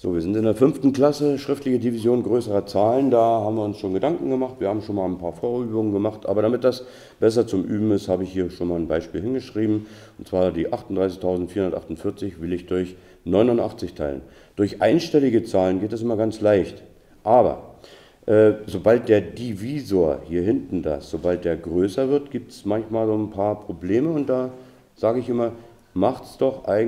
So, wir sind in der fünften Klasse, schriftliche Division größerer Zahlen. Da haben wir uns schon Gedanken gemacht. Wir haben schon mal ein paar Vorübungen gemacht. Aber damit das besser zum Üben ist, habe ich hier schon mal ein Beispiel hingeschrieben. Und zwar die 38.448 will ich durch 89 teilen. Durch einstellige Zahlen geht das immer ganz leicht. Aber äh, sobald der Divisor hier hinten das, sobald der größer wird, gibt es manchmal so ein paar Probleme. Und da sage ich immer, macht es doch eigentlich.